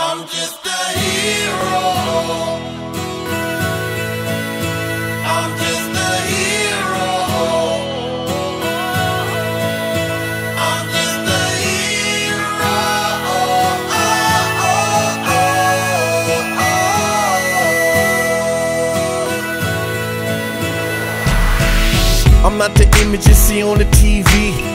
I'm just a hero. I'm just a hero. I'm just a hero. I'm not the image you see on the TV.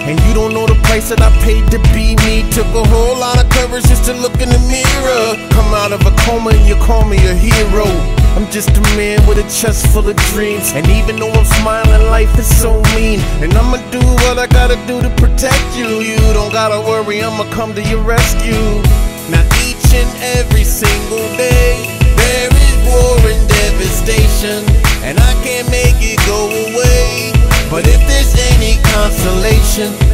And you don't know the price that I paid to be me. Took a whole lot of courage just to look in the mirror. Come out of a coma and you call me a hero. I'm just a man with a chest full of dreams. And even though I'm smiling, life is so mean. And I'ma do what I gotta do to protect you. You don't gotta worry, I'ma come to your rescue. Now, each and every single day, there is war and devastation. And I can't make it go away. But if there's any consolation,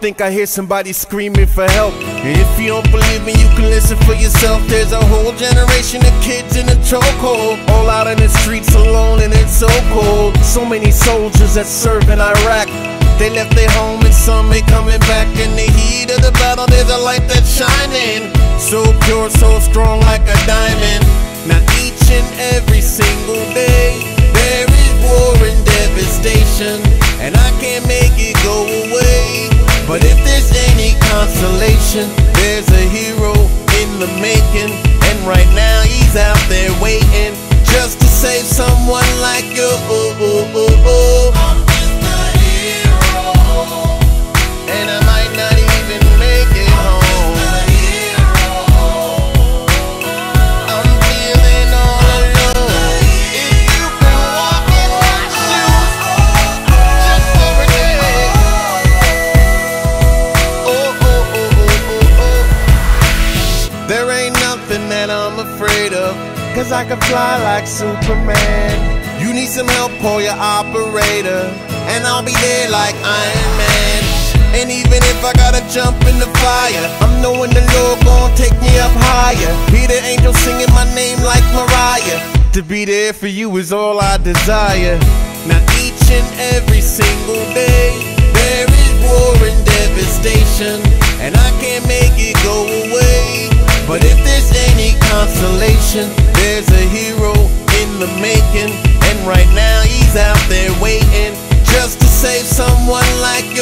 think I hear somebody screaming for help. And if you don't believe me, you can listen for yourself. There's a whole generation of kids in a chokehold, all out in the streets alone, and it's so cold. So many soldiers that serve in Iraq. They left their home and some ain't coming back. In the heat of the battle, there's a light that's shining. So pure, so strong like a diamond. Now each and every single day, there is war and devastation. And I can't make it go away. But if there's any consolation, there's a hero in the making. And right now he's out there waiting just to save someone like you. Afraid of. Cause I can fly like Superman. You need some help, call your operator. And I'll be there like Iron Man. And even if I gotta jump in the fire, I'm knowing the Lord gon' take me up higher. Hear the angels singing my name like Mariah. To be there for you is all I desire. Now each and every single day, there is war and devastation. And I can't make it go away. But if there's any consolation, there's a hero in the making. And right now he's out there waiting just to save someone like you.